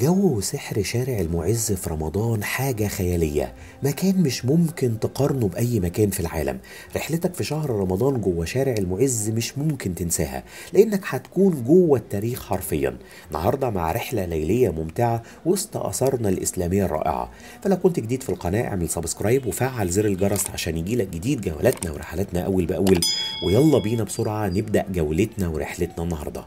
جو وسحر شارع المعز في رمضان حاجة خيالية. مكان مش ممكن تقارنه بأي مكان في العالم. رحلتك في شهر رمضان جوه شارع المعز مش ممكن تنساها لأنك هتكون جوه التاريخ حرفيا. النهاردة مع رحلة ليلية ممتعة وسط آثارنا الإسلامية الرائعة. فلو كنت جديد في القناة اعمل subscribe وفعل زر الجرس عشان يجيلك جديد جولاتنا ورحلاتنا أول بأول. ويلا بينا بسرعة نبدأ جولتنا ورحلتنا النهارده.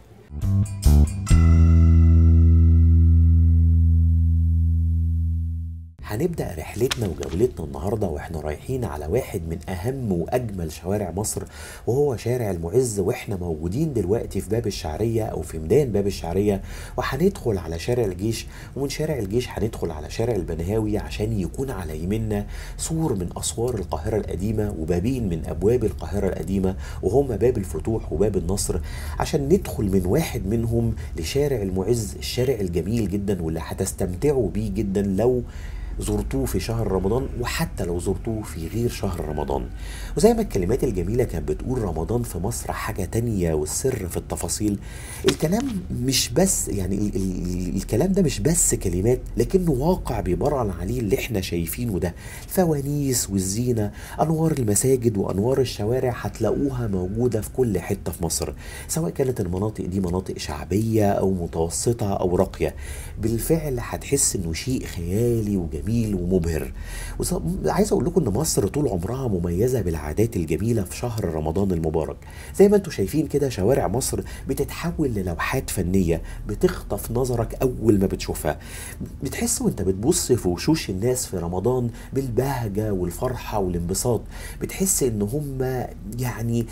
هنبدأ رحلتنا وجولتنا النهاردة وإحنا رايحين على واحد من أهم وأجمل شوارع مصر وهو شارع المعز وإحنا موجودين دلوقتي في باب الشعرية أو في ميدان باب الشعرية وهندخل على شارع الجيش ومن شارع الجيش هندخل على شارع البنهاوي عشان يكون على يمنا سور من أسوار القاهرة القديمة وبابين من أبواب القاهرة القديمة وهما باب الفتوح وباب النصر عشان ندخل من واحد منهم لشارع المعز الشارع الجميل جدا واللي هتستمتعوا بيه جدا لو زرتوه في شهر رمضان وحتى لو زرتوه في غير شهر رمضان. وزي ما الكلمات الجميلة كانت بتقول رمضان في مصر حاجة تانية والسر في التفاصيل. الكلام مش بس يعني ال ال الكلام ده مش بس كلمات لكنه واقع بيبرهن عليه اللي إحنا شايفينه ده. الفوانيس والزينة أنوار المساجد وأنوار الشوارع هتلاقوها موجودة في كل حتة في مصر. سواء كانت المناطق دي مناطق شعبية أو متوسطة أو راقية. بالفعل هتحس إنه شيء خيالي وجميل. جميل ومبهر. عايز أقول لكم إن مصر طول عمرها مميزة بالعادات الجميلة في شهر رمضان المبارك. زي ما أنتم شايفين كده شوارع مصر بتتحول للوحات فنية بتخطف نظرك أول ما بتشوفها. بتحس وأنت بتبص في وشوش الناس في رمضان بالبهجة والفرحة والانبساط. بتحس إن هم يعني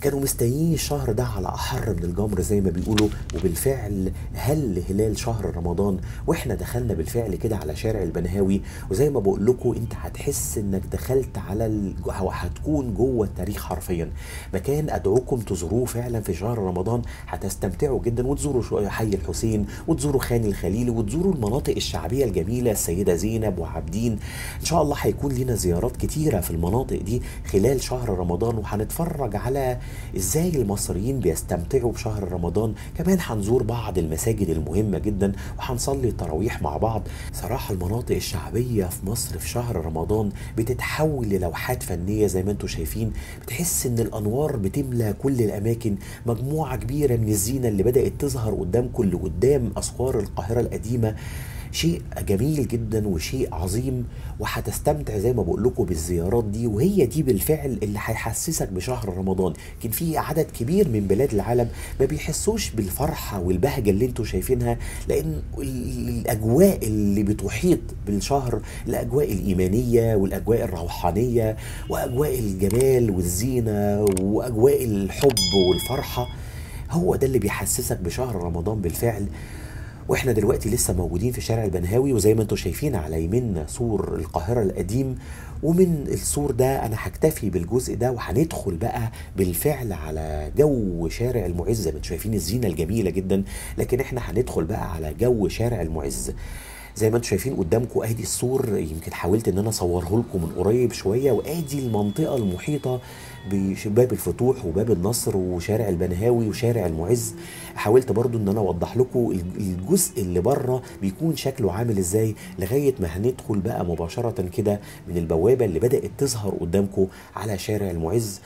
كانوا مستنيين الشهر ده على أحر من الجمر زي ما بيقولوا وبالفعل هل هلال شهر رمضان وإحنا دخلنا بالفعل كده على شارع البنهاوي. وزي ما بقول لكم أنت هتحس إنك دخلت على ال... هتكون جوه التاريخ حرفيا. مكان أدعوكم تزوروه فعلا في شهر رمضان هتستمتعوا جدا. وتزوروا شوية حي الحسين وتزوروا خان الخليلي وتزوروا المناطق الشعبية الجميلة السيدة زينب وعابدين. إن شاء الله هيكون لنا زيارات كتيرة في المناطق دي خلال شهر رمضان. وهنتفرج على إزاي المصريين بيستمتعوا بشهر رمضان؟ كمان هنزور بعض المساجد المهمة جدا وهنصلي التراويح مع بعض. صراحة المناطق الشعبية في مصر في شهر رمضان بتتحول للوحات فنية زي ما أنتم شايفين. بتحس إن الأنوار بتملى كل الأماكن. مجموعة كبيرة من الزينة اللي بدأت تظهر قدامكم اللي قدام أسوار القاهرة القديمة. شيء جميل جدا وشيء عظيم وهتستمتع زي ما بقول لكم بالزيارات دي وهي دي بالفعل اللي هيحسسك بشهر رمضان. كان في عدد كبير من بلاد العالم ما بيحسوش بالفرحة والبهجة اللي أنتم شايفينها لأن الأجواء اللي بتحيط بالشهر الأجواء الإيمانية والأجواء الروحانية وأجواء الجمال والزينة وأجواء الحب والفرحة هو ده اللي بيحسسك بشهر رمضان بالفعل. وإحنا دلوقتي لسه موجودين في شارع البنهاوي وزي ما أنتم شايفين على يميننا سور القاهرة القديم ومن السور ده أنا هكتفي بالجزء ده وهندخل بقى بالفعل على جو شارع المعز. زي ما أنتم شايفين الزينة الجميلة جدا لكن إحنا هندخل بقى على جو شارع المعز. زي ما أنتم شايفين قدامكم ادي السور يمكن حاولت ان أنا اصوره لكم من قريب شوية وادي المنطقة المحيطة بباب الفتوح وباب النصر وشارع البنهاوي وشارع المعز. حاولت برضو ان أنا اوضح لكم الجزء اللي بره بيكون شكله عامل إزاي لغاية ما هندخل بقى مباشرة كده من البوابة اللي بدأت تظهر قدامكم على شارع المعز.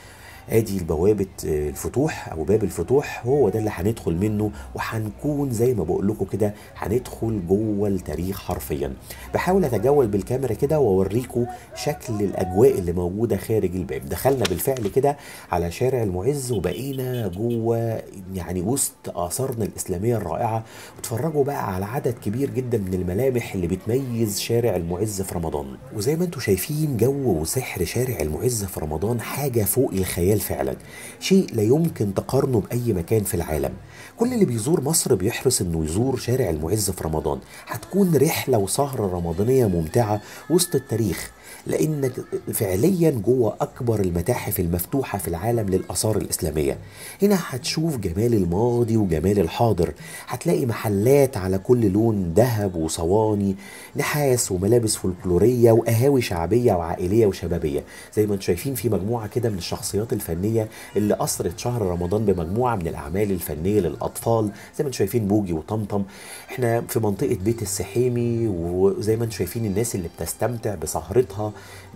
ادي البوابة الفتوح أو باب الفتوح هو ده اللي هندخل منه وهنكون زي ما بقول لكم كده هندخل جوه التاريخ حرفيا. بحاول أتجول بالكاميرا كده وأوريكم شكل الأجواء اللي موجودة خارج الباب. دخلنا بالفعل كده على شارع المعز وبقينا جوه يعني وسط آثارنا الإسلامية الرائعة. واتفرجوا بقى على عدد كبير جدا من الملامح اللي بتميز شارع المعز في رمضان. وزي ما أنتم شايفين جو وسحر شارع المعز في رمضان حاجة فوق الخيال فعلا. شيء لا يمكن تقارنه بأي مكان في العالم. كل اللي بيزور مصر بيحرص إنه يزور شارع المعز في رمضان. هتكون رحلة وسهرة رمضانية ممتعة وسط التاريخ. لانك فعليا جوه أكبر المتاحف المفتوحة في العالم للآثار الإسلامية. هنا هتشوف جمال الماضي وجمال الحاضر. هتلاقي محلات على كل لون ذهب وصواني نحاس وملابس فولكلورية وقهاوي شعبية وعائلية وشبابية. زي ما أنتم شايفين في مجموعة كده من الشخصيات الفنية اللي أثرت شهر رمضان بمجموعة من الأعمال الفنية للأطفال. زي ما أنتم شايفين بوجي وطمطم. إحنا في منطقة بيت السحيمي وزي ما أنتم شايفين الناس اللي بتستمتع بسهرتها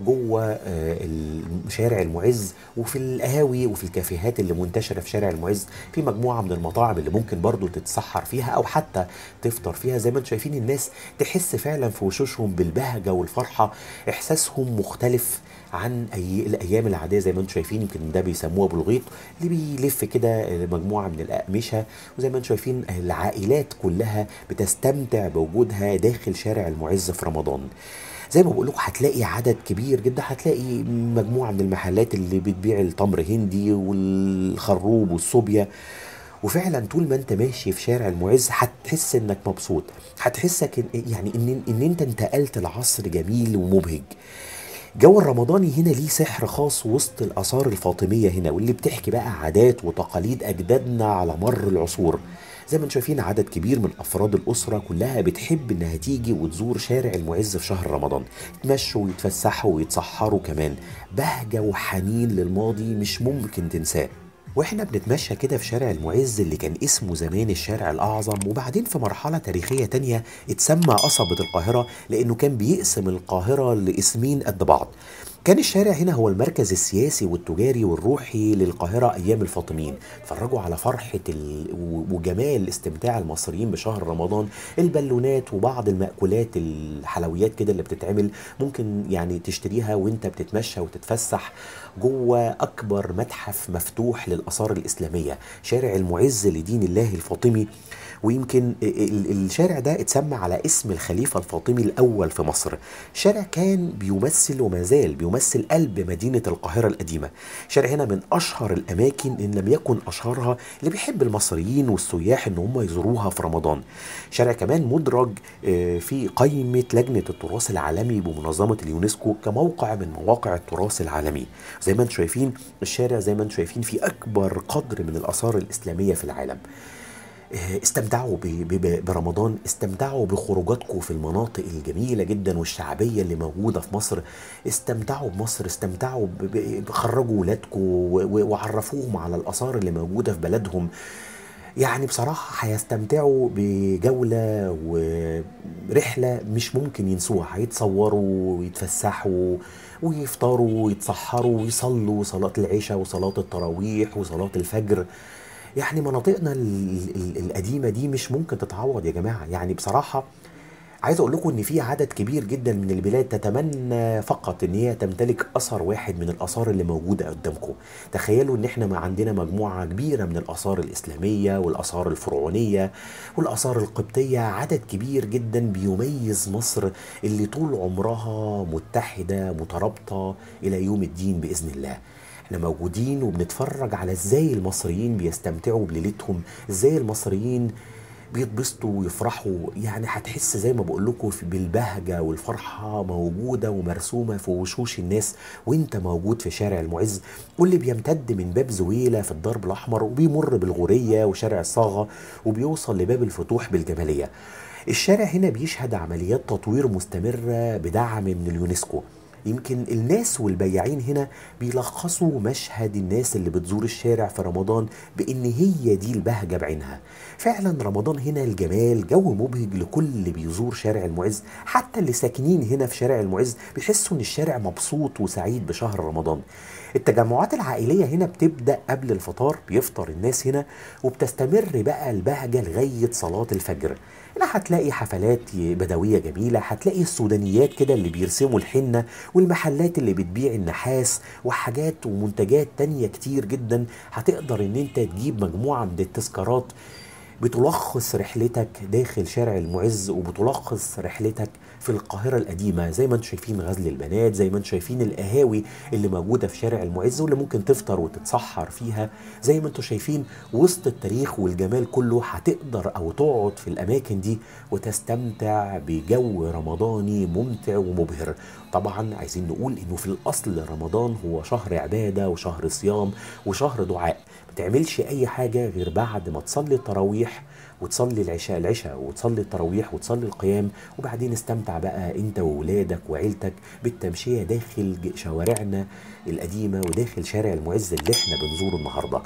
جوه آه، شارع المعز وفي القهاوي وفي الكافيهات اللي منتشرة في شارع المعز. في مجموعة من المطاعم اللي ممكن برضو تتسحر فيها أو حتى تفطر فيها. زي ما أنتم شايفين الناس تحس فعلا في وشوشهم بالبهجة والفرحة. إحساسهم مختلف عن أي الأيام العادية زي ما أنتم شايفين. يمكن ده بيسموه أبو الغيط. اللي بيلف كده مجموعة من الأقمشة. وزي ما أنتم شايفين العائلات كلها بتستمتع بوجودها داخل شارع المعز في رمضان. زي ما بقول لكم هتلاقي عدد كبير جدا. هتلاقي مجموعة من المحلات اللي بتبيع التمر هندي والخروب والصوبيا. وفعلا طول ما أنت ماشي في شارع المعز هتحس إنك مبسوط. هتحسك يعني إن إن أنت انتقلت لعصر جميل ومبهج. جو الرمضاني هنا ليه سحر خاص وسط الآثار الفاطمية هنا واللي بتحكي بقى عادات وتقاليد أجدادنا على مر العصور. زي ما أنتم شايفين عدد كبير من أفراد الأسرة كلها بتحب إنها تيجي وتزور شارع المعز في شهر رمضان. يتمشوا ويتفسحوا ويتسحروا كمان. بهجة وحنين للماضي مش ممكن تنساه. وإحنا بنتمشى كده في شارع المعز اللي كان اسمه زمان الشارع الأعظم وبعدين في مرحلة تاريخية تانية اتسمى قصبة القاهرة لأنه كان بيقسم القاهرة لاسمين قد بعض. كان الشارع هنا هو المركز السياسي والتجاري والروحي للقاهرة أيام الفاطميين. اتفرجوا على فرحة ال... وجمال استمتاع المصريين بشهر رمضان. البالونات وبعض المأكولات الحلويات كده اللي بتتعمل ممكن يعني تشتريها وانت بتتمشى وتتفسح جوه أكبر متحف مفتوح للآثار الإسلامية شارع المعز لدين الله الفاطمي. ويمكن ال- الشارع ده اتسمى على اسم الخليفة الفاطمي الأول في مصر. شارع كان بيمثل وما زال بيمثل قلب مدينة القاهرة القديمة. شارع هنا من أشهر الأماكن إن لم يكن أشهرها اللي بيحب المصريين والسياح إن هم يزوروها في رمضان. شارع كمان مدرج آه، في قائمة لجنة التراث العالمي بمنظمة اليونسكو كموقع من مواقع التراث العالمي. زي ما أنتم شايفين الشارع زي ما أنتم شايفين في أكبر قدر من الآثار الإسلامية في العالم. استمتعوا برمضان استمتعوا بخروجاتكم في المناطق الجميلة جدا والشعبية اللي موجودة في مصر. استمتعوا بمصر استمتعوا بخرجوا ولادكم وعرفوهم على الآثار اللي موجودة في بلدهم. يعني بصراحة هيستمتعوا بجولة ورحلة مش ممكن ينسوها. هيتصوروا ويتفسحوا ويفطروا ويتسحروا ويصلوا صلاة العشاء وصلاة التراويح وصلاة الفجر. يعني مناطقنا ال- ال- القديمة دي مش ممكن تتعوض يا جماعة. يعني بصراحة عايز أقول لكم إن في عدد كبير جدا من البلاد تتمنى فقط إن هي تمتلك أثر واحد من الآثار اللي موجودة قدامكم. تخيلوا إن إحنا ما عندنا مجموعة كبيرة من الآثار الإسلامية والآثار الفرعونية والآثار القبطية. عدد كبير جدا بيميز مصر اللي طول عمرها متحدة مترابطة إلى يوم الدين بإذن الله. إحنا موجودين وبنتفرج على إزاي المصريين بيستمتعوا بليلتهم إزاي المصريين بيتبسطوا ويفرحوا. يعني هتحس زي ما بقول لكم بالبهجة والفرحة موجودة ومرسومة في وشوش الناس وانت موجود في شارع المعز واللي بيمتد من باب زويلة في الدرب الأحمر وبيمر بالغورية وشارع الصاغة وبيوصل لباب الفتوح بالجمالية. الشارع هنا بيشهد عمليات تطوير مستمرة بدعم من اليونسكو. يمكن الناس والبياعين هنا بيلخصوا مشهد الناس اللي بتزور الشارع في رمضان بإن هي دي البهجة بعينها. فعلا رمضان هنا الجمال جو مبهج لكل اللي بيزور شارع المعز. حتى اللي ساكنين هنا في شارع المعز بيحسوا إن الشارع مبسوط وسعيد بشهر رمضان. التجمعات العائلية هنا بتبدأ قبل الفطار بيفطر الناس هنا وبتستمر بقى البهجة لغاية صلاة الفجر. هنا هتلاقي حفلات بدوية جميلة هتلاقي السودانيات كده اللي بيرسموا الحنة والمحلات اللي بتبيع النحاس وحاجات ومنتجات تانية كتير جدا. هتقدر إن أنت تجيب مجموعة من التذكارات. بتلخص رحلتك داخل شارع المعز وبتلخص رحلتك في القاهرة القديمة زي ما أنتم شايفين غزل البنات زي ما أنتم شايفين القهاوي اللي موجودة في شارع المعز واللي ممكن تفطر وتتسحر فيها. زي ما أنتم شايفين وسط التاريخ والجمال كله هتقدر أو تقعد في الأماكن دي وتستمتع بجو رمضاني ممتع ومبهر. طبعا عايزين نقول إنه في الأصل رمضان هو شهر عبادة وشهر صيام وشهر دعاء. ما تعملش أي حاجة غير بعد ما تصلي التراويح وتصلي العشاء العشاء وتصلي التراويح وتصلي القيام وبعدين استمتع بقى انت وولادك وعيلتك بالتمشية داخل شوارعنا القديمة وداخل شارع المعز اللي إحنا بنزوره النهارده.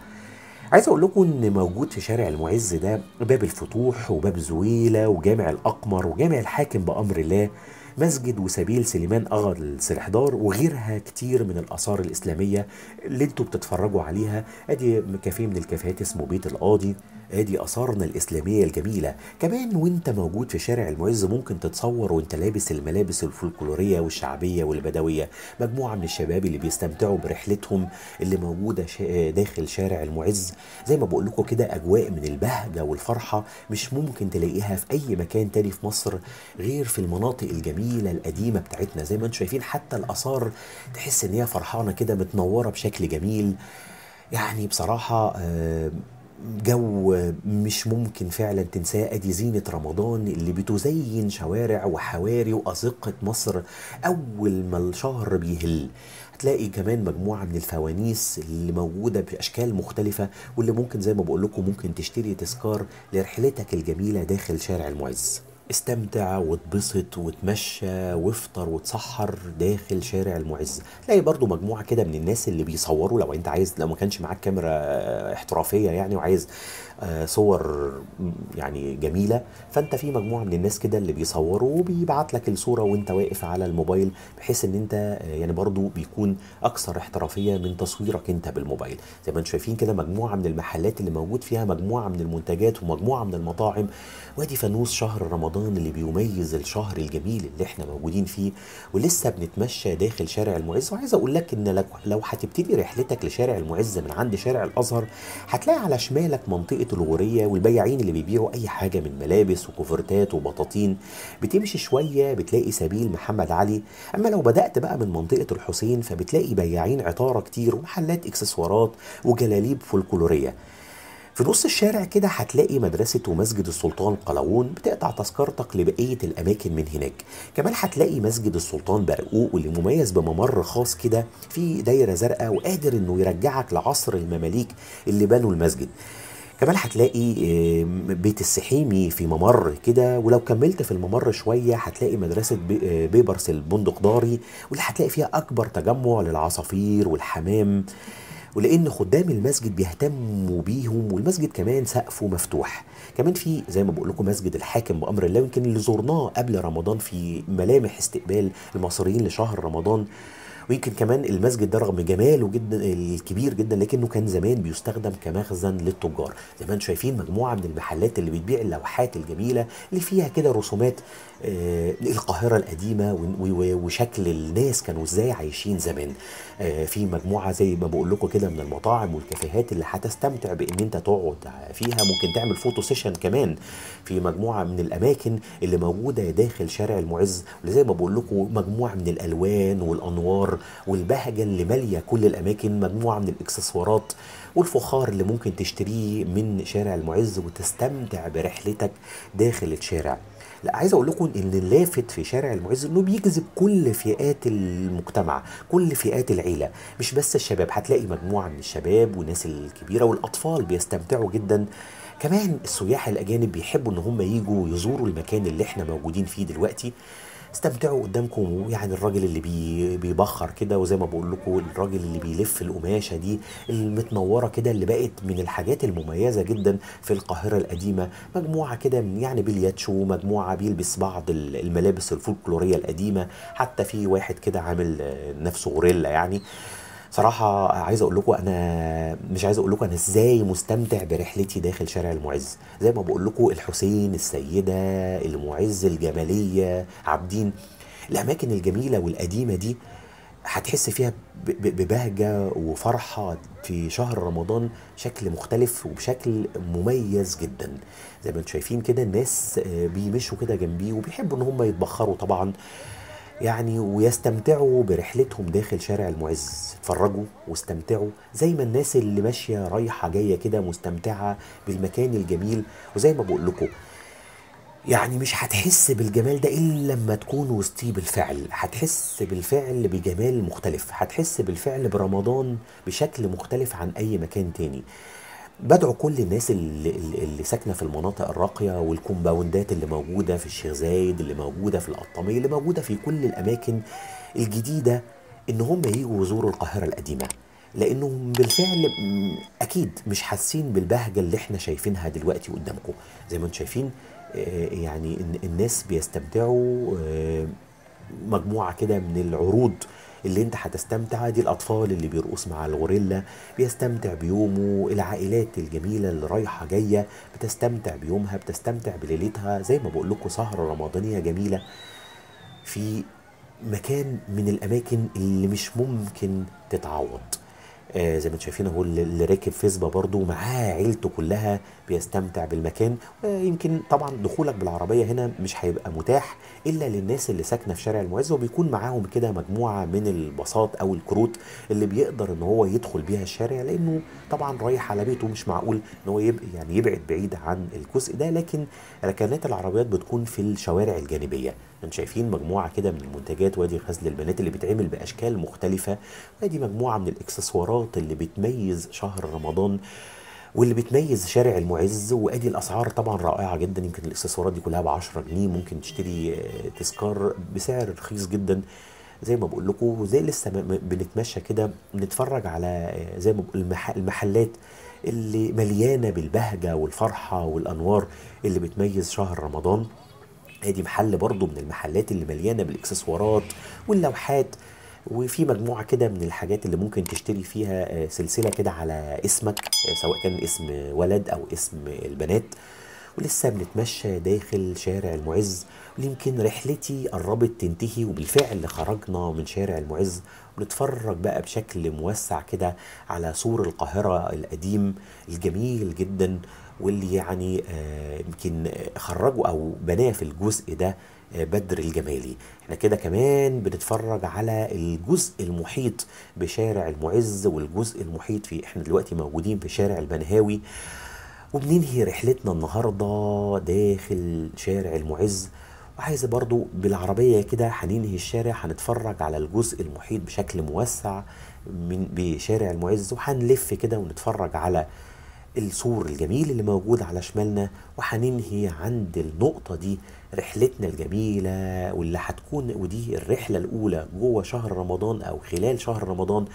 عايز أقول لكم ان موجود في شارع المعز ده باب الفتوح وباب زويلة وجامع الأقمر وجامع الحاكم بأمر الله. مسجد وسبيل سليمان اغا السرحدار وغيرها كتير من الآثار الإسلامية اللي أنتوا بتتفرجوا عليها. أدي كافيه من الكافيهات اسمه بيت القاضي. أدي آثارنا الإسلامية الجميلة. كمان وانت موجود في شارع المعز ممكن تتصور وانت لابس الملابس الفولكلورية والشعبية والبدوية. مجموعة من الشباب اللي بيستمتعوا برحلتهم اللي موجودة شا- داخل شارع المعز. زي ما بقول لكم كده أجواء من البهجة والفرحة مش ممكن تلاقيها في أي مكان تاني في مصر غير في المناطق الجميلة القديمة بتاعتنا. زي ما أنتم شايفين حتى الآثار تحس إن هي فرحانة كده متنورة بشكل جميل. يعني بصراحة آه، جو مش ممكن فعلا تنساه. أدي زينة رمضان اللي بتزين شوارع وحواري وأزقة مصر أول ما الشهر بيهل. هتلاقي كمان مجموعة من الفوانيس اللي موجودة بأشكال مختلفة واللي ممكن زي ما بقول لكم ممكن تشتري تذكار لرحلتك الجميلة داخل شارع المعز. استمتع واتبسط وتمشى وافطر وتسحر داخل شارع المعز. تلاقي برضو مجموعة كده من الناس اللي بيصوروا لو انت عايز لو ما كانش معاك كاميرا احترافية يعني وعايز صور م- يعني جميلة. فأنت في مجموعة من الناس كده اللي بيصوروا وبيبعت لك الصورة وأنت واقف على الموبايل بحيث إن أنت آه، يعني برضو بيكون أكثر احترافية من تصويرك أنت بالموبايل. زي ما أنتم شايفين كده مجموعة من المحلات اللي موجود فيها مجموعة من المنتجات ومجموعة من المطاعم. وأدي فانوس شهر رمضان اللي بيميز الشهر الجميل اللي إحنا موجودين فيه. ولسه بنتمشى داخل شارع المعز. وعايز أقول لك إن لو هتبتدي رحلتك لشارع المعز من عند شارع الأزهر هتلاقي على شمالك منطقة الغورية والبياعين اللي بيبيعوا أي حاجة من ملابس وكوفرتات وبطاطين. بتمشي شوية بتلاقي سبيل محمد علي. أما لو بدأت بقى من منطقة الحسين فبتلاقي بياعين عطارة كتير ومحلات إكسسوارات وجلاليب فولكلورية. في نص الشارع كده هتلاقي مدرسة ومسجد السلطان قلاوون بتقطع تذكرتك لبقية الأماكن من هناك. كمان هتلاقي مسجد السلطان برقوق واللي مميز بممر خاص كده في دايرة زرقاء وقادر إنه يرجعك لعصر المماليك اللي بنوا المسجد. كمان هتلاقي بيت السحيمي في ممر كده؟ ولو كملت في الممر شوية هتلاقي مدرسة بي- آه، بيبرس البندقداري واللي هتلاقي فيها أكبر تجمع للعصافير والحمام. ولأن خدام المسجد بيهتموا بيهم والمسجد كمان سقفه مفتوح. كمان في زي ما بقول لكم مسجد الحاكم بأمر الله يمكن اللي زرناه قبل رمضان في ملامح استقبال المصريين لشهر رمضان. ويمكن كمان المسجد ده رغم جماله جدا الكبير جدا لكنه كان زمان بيستخدم كمخزن للتجار. زي ما أنتم شايفين مجموعة من المحلات اللي بتبيع اللوحات الجميلة اللي فيها كده رسومات آه، القاهرة القديمة وشكل الناس كانوا إزاي عايشين زمان. آه، في مجموعة زي ما بقول لكم كده من المطاعم والكافيهات اللي هتستمتع بإن أنت تقعد فيها. ممكن تعمل photo session كمان في مجموعة من الأماكن اللي موجودة داخل شارع المعز. زي ما بقول لكم مجموعة من الألوان والأنوار والبهجة اللي مالية كل الأماكن مجموعة من الإكسسوارات والفخار اللي ممكن تشتريه من شارع المعز وتستمتع برحلتك داخل الشارع. لا عايز أقول لكم إن اللافت في شارع المعز إنه بيجذب كل فئات المجتمع كل فئات العيلة. مش بس الشباب هتلاقي مجموعة من الشباب والناس الكبيرة والأطفال بيستمتعوا جدا. كمان السياح الأجانب بيحبوا إن هم يجوا يزوروا المكان اللي إحنا موجودين فيه دلوقتي. استمتعوا قدامكم يعني الراجل اللي بي بيبخر كده وزي ما بقول لكم الراجل اللي بيلف القماشة دي المتنورة كده اللي بقت من الحاجات المميزة جدا في القاهرة القديمة. مجموعة كده من يعني بلياتشو مجموعة بيلبس بعض ال- الملابس الفولكلورية القديمة. حتى في واحد كده عامل آه، نفسه غوريلا يعني. صراحة عايز أقول لكم أنا مش عايز أقول لكم أنا إزاي مستمتع برحلتي داخل شارع المعز. زي ما بقول لكم الحسين السيدة المعز الجمالية عابدين. الأماكن الجميلة والقديمة دي هتحس فيها ببهجة وفرحة في شهر رمضان بشكل مختلف وبشكل مميز جدا. زي ما أنتم شايفين كده الناس آه، بيمشوا كده جنبيه وبيحبوا إن هم يتبخروا طبعا. يعني ويستمتعوا برحلتهم داخل شارع المعز. اتفرجوا واستمتعوا زي ما الناس اللي ماشية رايحة جاية كده مستمتعة بالمكان الجميل. وزي ما بقول لكم يعني مش هتحس بالجمال ده إلا لما تكون وسطيه بالفعل. هتحس بالفعل بجمال مختلف. هتحس بالفعل برمضان بشكل مختلف عن أي مكان تاني. بدعو كل الناس اللي, اللي ساكنة في المناطق الراقية والكومباوندات اللي موجودة في الشيخ زايد اللي موجودة في القطامية اللي موجودة في كل الأماكن الجديدة إن هم يجوا يزوروا القاهرة القديمة. لأنهم بالفعل أكيد مش حاسين بالبهجة اللي إحنا شايفينها دلوقتي قدامكم. زي ما أنتم شايفين آه، يعني الناس بيستمتعوا آه، مجموعة كده من العروض اللي انت هتستمتع دي الأطفال اللي بيرقص مع الغوريلا بيستمتع بيومه العائلات الجميلة اللي رايحة جاية بتستمتع بيومها بتستمتع بليلتها زي ما بقول لكم سهرة رمضانية جميلة. في مكان من الأماكن اللي مش ممكن تتعوض. آه زي ما أنتم شايفين اهو اللي راكب فيسبا برضو معاه عيلته كلها بيستمتع بالمكان. آه يمكن طبعا دخولك بالعربية هنا مش هيبقى متاح إلا للناس اللي ساكنة في شارع المعز وبيكون معاهم كده مجموعة من الباصات أو الكروت اللي بيقدر إن هو يدخل بيها الشارع لأنه طبعا رايح على بيته مش معقول إن هو يبقى يعني يبعد بعيد عن الجزء ده لكن ركنات العربيات بتكون في الشوارع الجانبية. أنتم شايفين مجموعة كده من المنتجات وادي غزل البنات اللي بيتعمل بأشكال مختلفة. وادي مجموعة من الاكسسوارات اللي بتميز شهر رمضان واللي بتميز شارع المعز وادي الأسعار طبعا رائعة جدا. يمكن الاكسسوارات دي كلها ب 10 جنيه. ممكن تشتري آه، تذكار بسعر رخيص جدا زي ما بقول لكم. زي لسه بنتمشى كده بنتفرج على آه، زي ما المحلات اللي مليانة بالبهجة والفرحة والأنوار اللي بتميز شهر رمضان. ادي محل برضو من المحلات اللي مليانة بالإكسسوارات واللوحات وفي مجموعة كده من الحاجات اللي ممكن تشتري فيها آه، سلسلة كده على اسمك آه، سواء كان اسم ولد أو اسم البنات ولسه بنتمشى داخل شارع المعز ويمكن رحلتي قربت تنتهي وبالفعل خرجنا من شارع المعز ونتفرج بقى بشكل موسع كده على سور القاهرة القديم الجميل جدا واللي يعني آه، يمكن خرجوا أو بناه في الجزء ده آه، بدر الجمالي. إحنا كده كمان بنتفرج على الجزء المحيط بشارع المعز والجزء المحيط في إحنا دلوقتي موجودين في شارع البنهاوي وبننهي رحلتنا النهارده داخل شارع المعز. وعايز برضو بالعربية كده هننهي الشارع هنتفرج على الجزء المحيط بشكل موسع من بشارع المعز. وهنلف كده ونتفرج على السور الجميل اللي موجود على شمالنا وهننهي عند النقطة دي رحلتنا الجميلة واللي هتكون ودي الرحلة الأولى جوه شهر رمضان أو خلال شهر رمضان.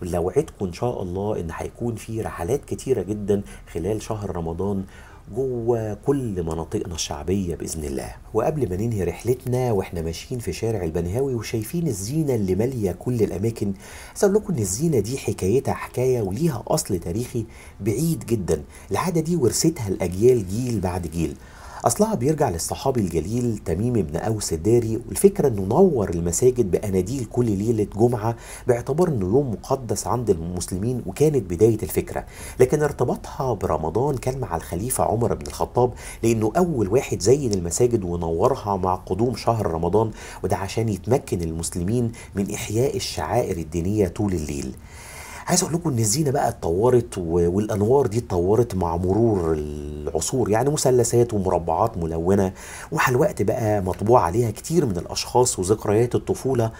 واللي أوعدكم إن شاء الله إن هيكون في رحلات كتيرة جدا خلال شهر رمضان جوه كل مناطقنا الشعبية بإذن الله. وقبل ما ننهي رحلتنا وإحنا ماشيين في شارع البنهاوي وشايفين الزينة اللي مالية كل الأماكن عايز أقول لكم إن الزينة دي حكايتها حكاية وليها أصل تاريخي بعيد جدا. العادة دي ورثتها الأجيال جيل بعد جيل. أصلها بيرجع للصحابي الجليل تميم بن أوس الداري والفكرة إنه نور المساجد بأناديل كل ليلة جمعة باعتبار إنه يوم مقدس عند المسلمين وكانت بداية الفكرة. لكن ارتباطها برمضان كان مع الخليفة عمر بن الخطاب لأنه أول واحد زين المساجد ونورها مع قدوم شهر رمضان وده عشان يتمكن المسلمين من إحياء الشعائر الدينية طول الليل. عايز أقول لكم ان الزينة بقى اتطورت والانوار دي اتطورت مع مرور العصور. يعني مثلثات ومربعات ملونة ومع الوقت بقى مطبوع عليها كتير من الأشخاص وذكريات الطفولة.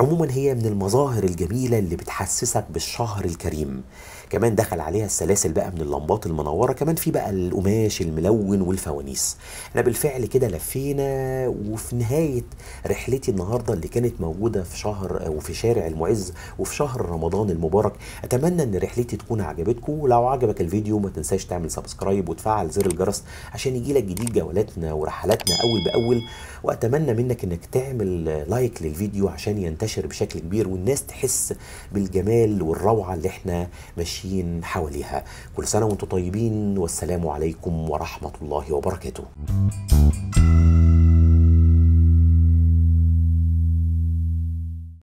عموما هي من المظاهر الجميلة اللي بتحسسك بالشهر الكريم. كمان دخل عليها السلاسل بقى من اللمبات المنورة كمان في بقى القماش الملون والفوانيس. إحنا بالفعل كده لفينا وفي نهاية رحلتي النهارده اللي كانت موجودة في شهر وفي شارع المعز وفي شهر رمضان المبارك أتمنى إن رحلتي تكون عجبتكم. ولو عجبك الفيديو ما تنساش تعمل subscribe وتفعل زر الجرس عشان يجيلك جديد جولاتنا ورحلاتنا أول بأول. وأتمنى منك إنك تعمل like للفيديو عشان ينتشر بشكل كبير والناس تحس بالجمال والروعة اللي إحنا ماشيين حواليها. كل سنة وأنتم طيبين والسلام عليكم ورحمة الله وبركاته.